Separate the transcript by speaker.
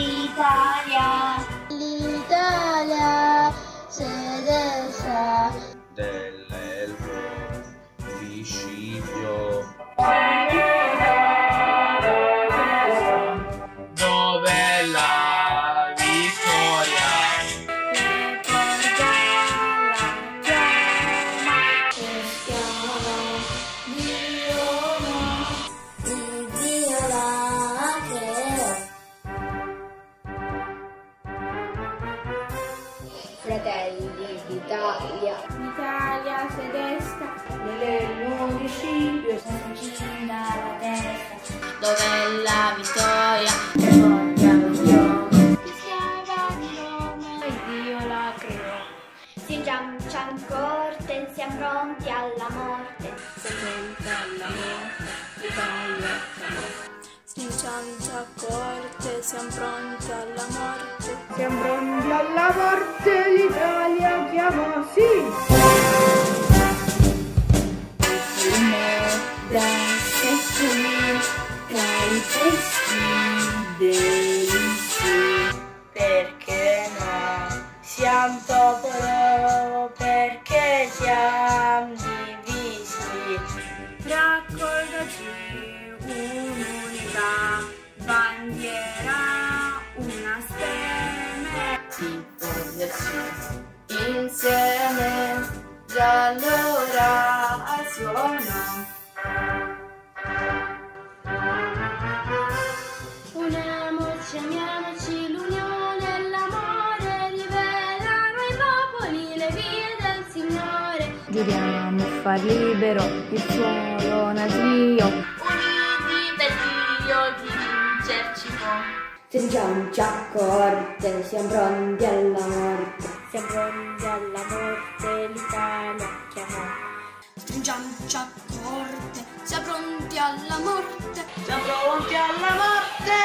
Speaker 1: Italia.
Speaker 2: Fratelli d'Italia,
Speaker 3: Italia tedesca,
Speaker 2: nell'elmo di Scipio s'ancina la testa.
Speaker 3: dov'è la vittoria?
Speaker 2: Schiava di Roma e Dio la creò. Si giancia in corte, siamo pronti alla morte.
Speaker 3: Pronta alla morte, l'Italia Si inciancia a corte, siamo pronti alla morte.
Speaker 4: Siamo pronti alla morte, l'Italia chiama sì.
Speaker 3: Danze qui, tra i sì. Perché no? Siamo popolo Prendersi insieme, già allora suona. Uniamoci, amiamoci, l'unione e l'amore rivelano ai popoli le vie del Signore.
Speaker 4: Giuriamo far libero il suolo nasio.
Speaker 3: Uniti per Dio.
Speaker 2: Si giancia a corte, siamo pronti alla morte.
Speaker 3: Siamo pronti alla morte, l'Italia chiamò. Stringiamoci a corte, siamo pronti alla morte. Siamo pronti alla morte.